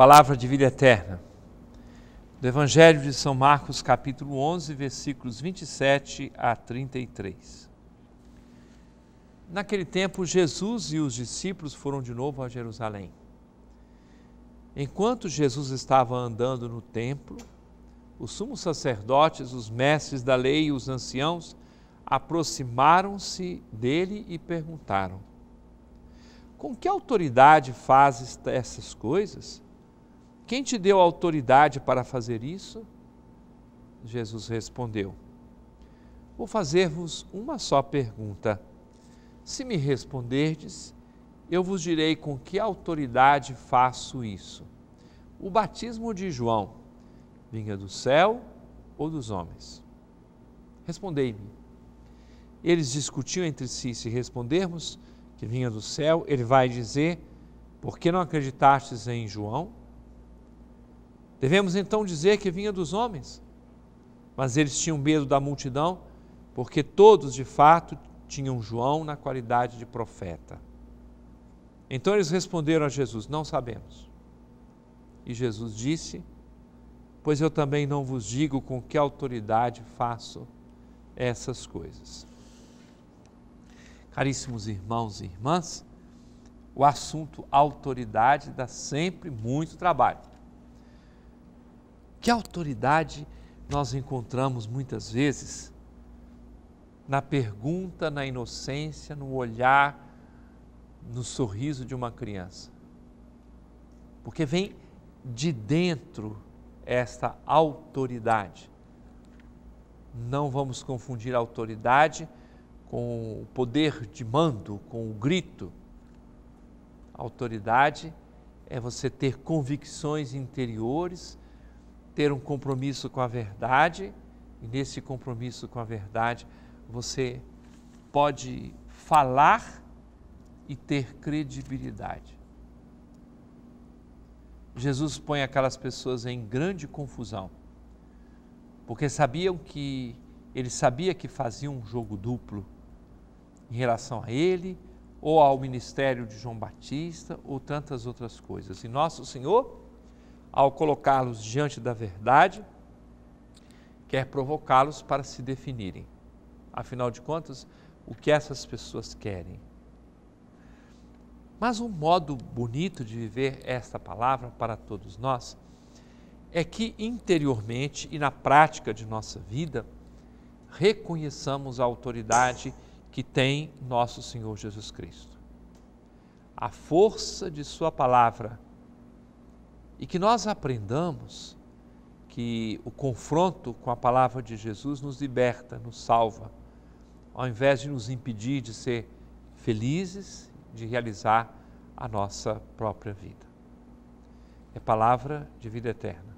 Palavra de vida eterna. Do Evangelho de São Marcos, capítulo 11, versículos 27 a 33. Naquele tempo, Jesus e os discípulos foram de novo a Jerusalém. Enquanto Jesus estava andando no templo, os sumos sacerdotes, os mestres da lei e os anciãos aproximaram-se dele e perguntaram: Com que autoridade fazes essas coisas? Quem te deu autoridade para fazer isso? Jesus respondeu: Vou fazer-vos uma só pergunta. Se me responderdes, eu vos direi com que autoridade faço isso. O batismo de João vinha do céu ou dos homens? Respondei-me. Eles discutiam entre si se respondermos que vinha do céu, ele vai dizer: Por que não acreditastes em João? Devemos então dizer que vinha dos homens. Mas eles tinham medo da multidão, porque todos de fato tinham João na qualidade de profeta. Então eles responderam a Jesus: Não sabemos. E Jesus disse: Pois eu também não vos digo com que autoridade faço essas coisas. Caríssimos irmãos e irmãs, o assunto autoridade dá sempre muito trabalho. Que autoridade nós encontramos muitas vezes na pergunta, na inocência, no olhar, no sorriso de uma criança? Porque vem de dentro esta autoridade. Não vamos confundir autoridade com o poder de mando, com o grito. Autoridade é você ter convicções interiores ter um compromisso com a verdade, e nesse compromisso com a verdade você pode falar e ter credibilidade. Jesus põe aquelas pessoas em grande confusão, porque sabiam que ele sabia que faziam um jogo duplo em relação a ele, ou ao ministério de João Batista, ou tantas outras coisas. E nosso Senhor ao colocá-los diante da verdade, quer provocá-los para se definirem. Afinal de contas, o que essas pessoas querem? Mas um modo bonito de viver esta palavra para todos nós é que interiormente e na prática de nossa vida reconheçamos a autoridade que tem nosso Senhor Jesus Cristo. A força de Sua palavra e que nós aprendamos que o confronto com a palavra de Jesus nos liberta, nos salva, ao invés de nos impedir de ser felizes, de realizar a nossa própria vida. É palavra de vida eterna.